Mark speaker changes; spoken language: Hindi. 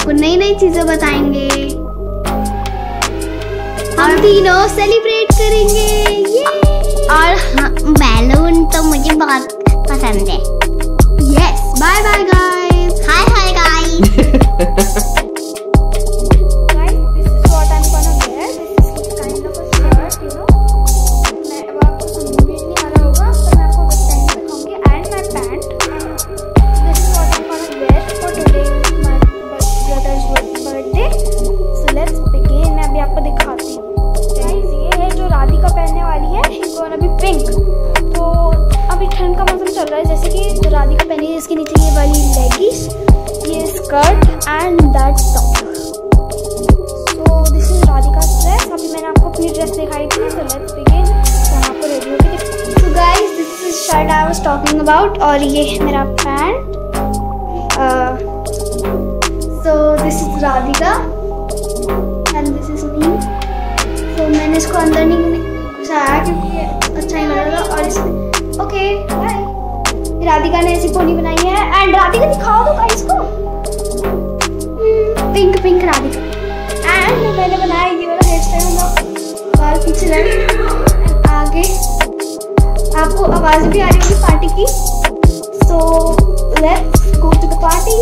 Speaker 1: आपको नई नई चीज़ें बताएँगे। हम तीनों सेलिब्रेट करेंगे। ये
Speaker 2: और हाँ, बैलून तो मुझे बहुत पसंद है।
Speaker 3: इसके नीचे ये वाली लेगिस ये skirt and that top so this is Radhika dress अभी मैंने आपको अपनी ड्रेस दिखाई थी सो लेट्स बिगिन तो हम आपको रेडी होकर
Speaker 1: So guys, this is shirt I was talking about और ये है मेरा pant so this is Radhika and this is me. So मैंने इसको अंदर नहीं घुसाया क्योंकि अच्छा नहीं लग रहा था और इसमें राधिका ने ऐसी पोनी बनाई है। एंड राधिका, दिखाओ तो गाइस को। Pink pink Radhika. एंड मैंने बनाया ये वाला हेयर स्टाइल बाल पीछे लग आगे। आपको आवाज़ भी आ रही होगी पार्टी की। So let's go to the party